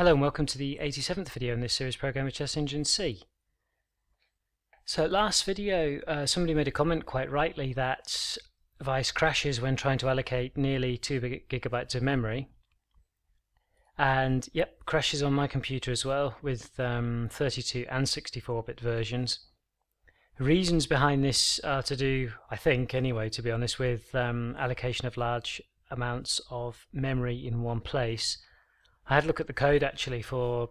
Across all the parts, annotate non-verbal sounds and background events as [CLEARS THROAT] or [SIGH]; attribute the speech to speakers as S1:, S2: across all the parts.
S1: Hello and welcome to the 87th video in this series program with Chess Engine C. So last video uh, somebody made a comment quite rightly that Vice crashes when trying to allocate nearly 2 gigabytes of memory. And yep, crashes on my computer as well with um, 32 and 64-bit versions. Reasons behind this are to do, I think anyway, to be honest, with um, allocation of large amounts of memory in one place I had a look at the code actually for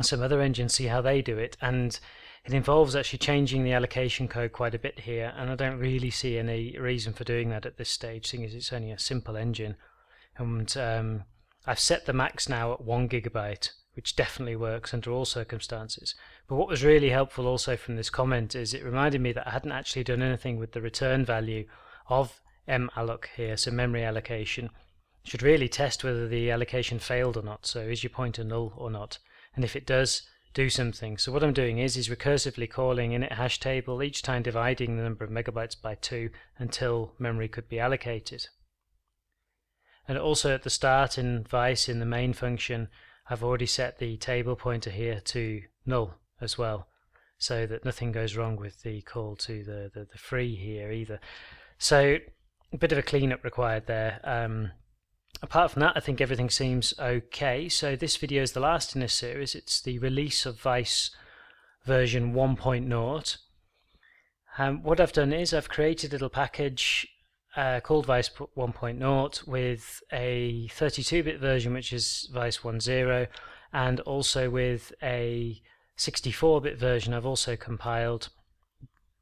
S1: some other engines, see how they do it, and it involves actually changing the allocation code quite a bit here, and I don't really see any reason for doing that at this stage, seeing as it's only a simple engine. And um, I've set the max now at one gigabyte, which definitely works under all circumstances. But what was really helpful also from this comment is it reminded me that I hadn't actually done anything with the return value of malloc here, so memory allocation, should really test whether the allocation failed or not. So is your pointer null or not? And if it does, do something. So what I'm doing is is recursively calling init hash table, each time dividing the number of megabytes by 2 until memory could be allocated. And also at the start in Vice in the main function, I've already set the table pointer here to null as well, so that nothing goes wrong with the call to the, the, the free here either. So a bit of a cleanup required there. Um, apart from that, I think everything seems okay. So this video is the last in this series. It's the release of Vice version 1.0. Um, what I've done is I've created a little package uh, called Vice 1.0 with a 32-bit version, which is Vice 1.0, and also with a 64-bit version I've also compiled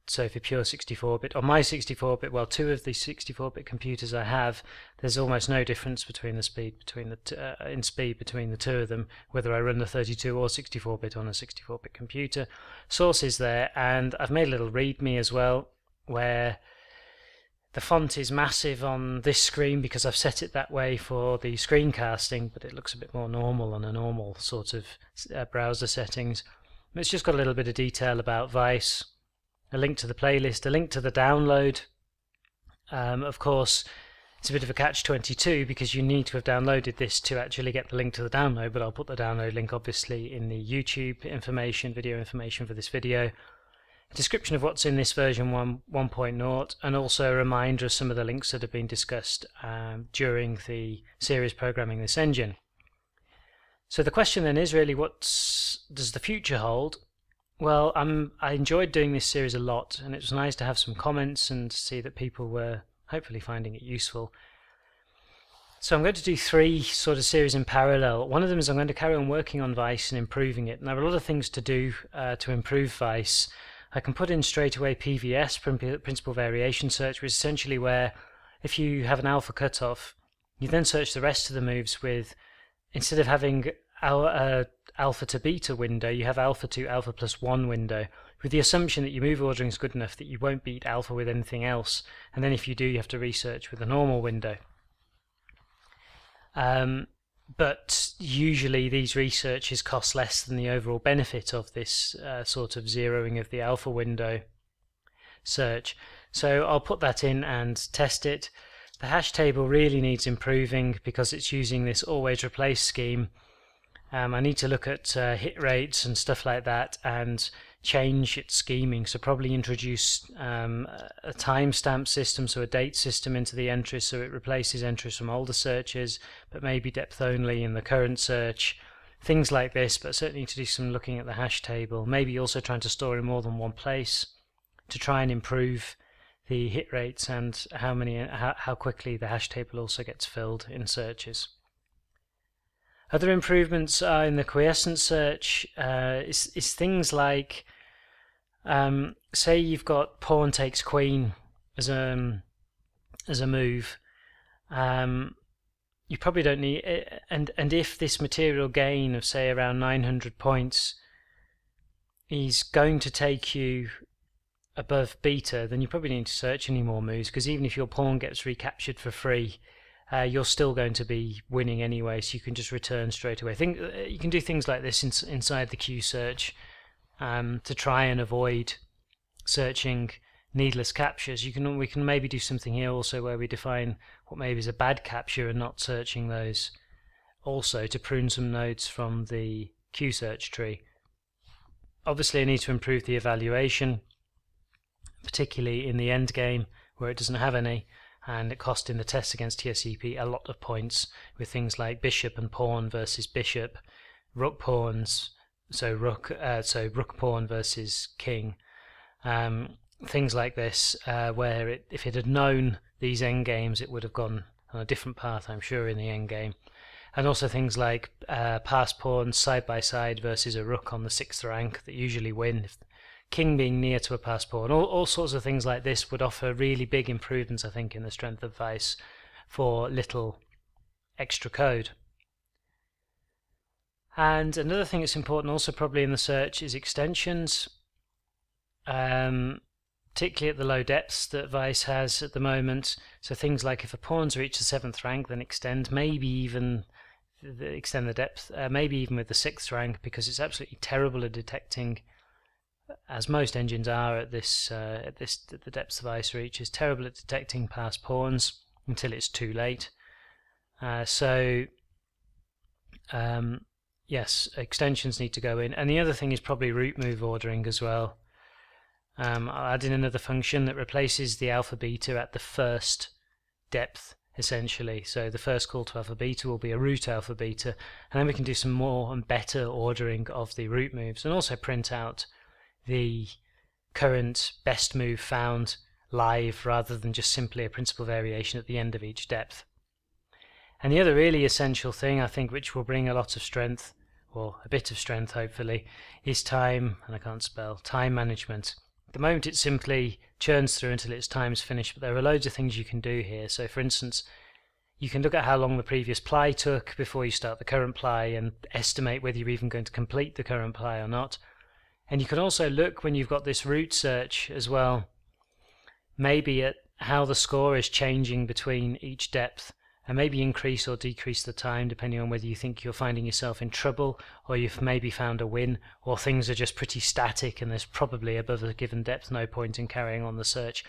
S1: so for pure 64-bit, on my 64-bit, well, two of the 64-bit computers I have, there's almost no difference between the speed between the uh, in speed between the two of them, whether I run the 32 or 64-bit on a 64-bit computer. Source is there, and I've made a little README as well, where the font is massive on this screen because I've set it that way for the screencasting, but it looks a bit more normal on a normal sort of uh, browser settings. It's just got a little bit of detail about Vice, a link to the playlist, a link to the download. Um, of course, it's a bit of a catch-22 because you need to have downloaded this to actually get the link to the download, but I'll put the download link obviously in the YouTube information, video information for this video. A description of what's in this version 1, 1.0 and also a reminder of some of the links that have been discussed um, during the series programming this engine. So the question then is really what does the future hold well, I'm, I enjoyed doing this series a lot, and it was nice to have some comments and see that people were hopefully finding it useful. So I'm going to do three sort of series in parallel. One of them is I'm going to carry on working on Vice and improving it. And there are a lot of things to do uh, to improve Vice. I can put in straight away PVS, Principal Variation Search, which is essentially where if you have an alpha cutoff, you then search the rest of the moves with, instead of having our uh, alpha to beta window, you have alpha to alpha plus 1 window, with the assumption that your move ordering is good enough that you won't beat alpha with anything else, and then if you do, you have to research with a normal window. Um, but usually these researches cost less than the overall benefit of this uh, sort of zeroing of the alpha window search. So I'll put that in and test it. The hash table really needs improving because it's using this always replace scheme um, I need to look at uh, hit rates and stuff like that and change its scheming. So probably introduce um, a timestamp system, so a date system into the entries, so it replaces entries from older searches, but maybe depth only in the current search. Things like this, but certainly to do some looking at the hash table. Maybe also trying to store in more than one place to try and improve the hit rates and how many how, how quickly the hash table also gets filled in searches. Other improvements are in the quiescent search uh, is, is things like, um, say you've got pawn takes queen as a um, as a move. Um, you probably don't need and and if this material gain of say around 900 points is going to take you above beta, then you probably need to search any more moves because even if your pawn gets recaptured for free, uh, you're still going to be winning anyway, so you can just return straight away. Think uh, you can do things like this in, inside the Q-search um, to try and avoid searching needless captures. You can we can maybe do something here also where we define what maybe is a bad capture and not searching those also to prune some nodes from the Q-search tree. Obviously I need to improve the evaluation, particularly in the end game where it doesn't have any, and it cost in the test against TSCP a lot of points with things like bishop and pawn versus bishop, rook pawns, so rook uh, so rook pawn versus king, um, things like this, uh, where it, if it had known these end games, it would have gone on a different path, I'm sure, in the end game. And also things like uh, passed pawns side by side versus a rook on the sixth rank that usually win. If king being near to a passport, pawn, all, all sorts of things like this would offer really big improvements, I think, in the strength of Vice for little extra code. And another thing that's important also probably in the search is extensions. Um, particularly at the low depths that Vice has at the moment. So things like if a pawn's reached the seventh rank, then extend, maybe even extend the depth, uh, maybe even with the sixth rank, because it's absolutely terrible at detecting, as most engines are at this uh, at this at the depths Vice reach, is terrible at detecting passed pawns until it's too late. Uh, so um, yes, extensions need to go in, and the other thing is probably root move ordering as well. Um, I'll add in another function that replaces the alpha beta at the first depth essentially. So the first call to alpha beta will be a root alpha beta, and then we can do some more and better ordering of the root moves, and also print out the current best move found live rather than just simply a principal variation at the end of each depth. And the other really essential thing I think which will bring a lot of strength, or a bit of strength hopefully, is time, and I can't spell, time management the moment it simply churns through until its time's finished, but there are loads of things you can do here. So for instance, you can look at how long the previous ply took before you start the current ply and estimate whether you're even going to complete the current ply or not. And you can also look when you've got this root search as well, maybe at how the score is changing between each depth and maybe increase or decrease the time depending on whether you think you're finding yourself in trouble or you've maybe found a win or things are just pretty static and there's probably above a given depth no point in carrying on the search.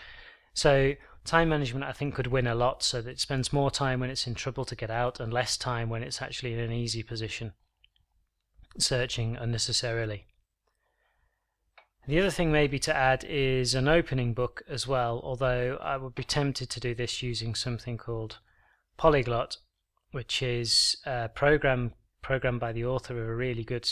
S1: So time management I think could win a lot so that it spends more time when it's in trouble to get out and less time when it's actually in an easy position searching unnecessarily. The other thing maybe to add is an opening book as well, although I would be tempted to do this using something called Polyglot, which is a program programmed by the author of a really good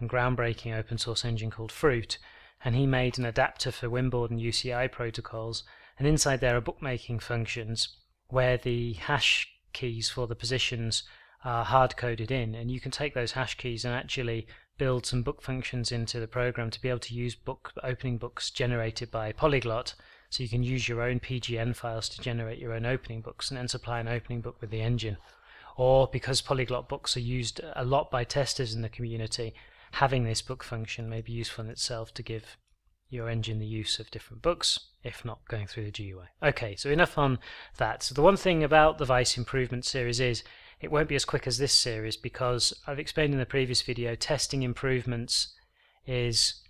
S1: and groundbreaking open source engine called Fruit, and he made an adapter for WinBoard and UCI protocols, and inside there are bookmaking functions where the hash keys for the positions are hard coded in, and you can take those hash keys and actually build some book functions into the program to be able to use book opening books generated by Polyglot so you can use your own PGN files to generate your own opening books and then supply an opening book with the engine. Or because polyglot books are used a lot by testers in the community, having this book function may be useful in itself to give your engine the use of different books, if not going through the GUI. Okay, so enough on that. So the one thing about the Vice improvement series is it won't be as quick as this series because I've explained in the previous video testing improvements is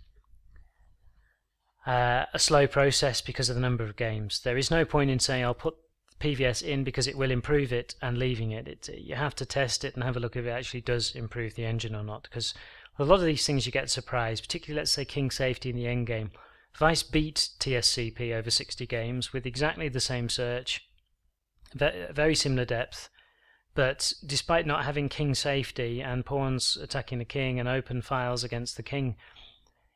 S1: uh, a slow process because of the number of games. There is no point in saying I'll put PVS in because it will improve it and leaving it. it. You have to test it and have a look if it actually does improve the engine or not. Because a lot of these things you get surprised, particularly let's say King Safety in the end game. Vice beat TSCP over 60 games with exactly the same search, very similar depth, but despite not having king safety and pawns attacking the king and open files against the king,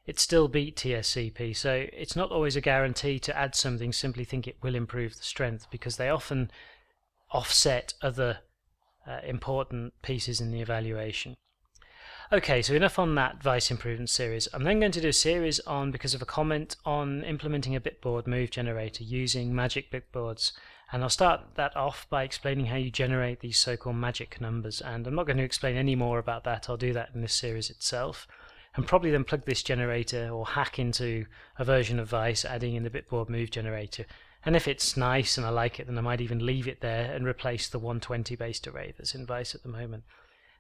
S1: it still beat TSCP. So it's not always a guarantee to add something simply think it will improve the strength because they often offset other uh, important pieces in the evaluation. Okay, so enough on that Vice Improvement series. I'm then going to do a series on, because of a comment, on implementing a bitboard move generator using magic bitboards. And I'll start that off by explaining how you generate these so-called magic numbers. And I'm not going to explain any more about that. I'll do that in this series itself and probably then plug this generator or hack into a version of Vice adding in the bitboard move generator. And if it's nice and I like it, then I might even leave it there and replace the 120 based array that's in Vice at the moment.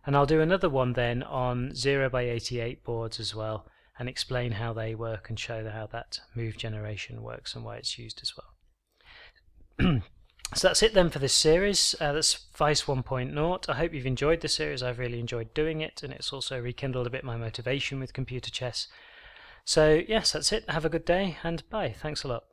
S1: And I'll do another one then on 0 by 88 boards as well and explain how they work and show how that move generation works and why it's used as well. [CLEARS THROAT] So that's it then for this series. Uh, that's Vice 1.0. I hope you've enjoyed the series. I've really enjoyed doing it, and it's also rekindled a bit my motivation with computer chess. So, yes, that's it. Have a good day, and bye. Thanks a lot.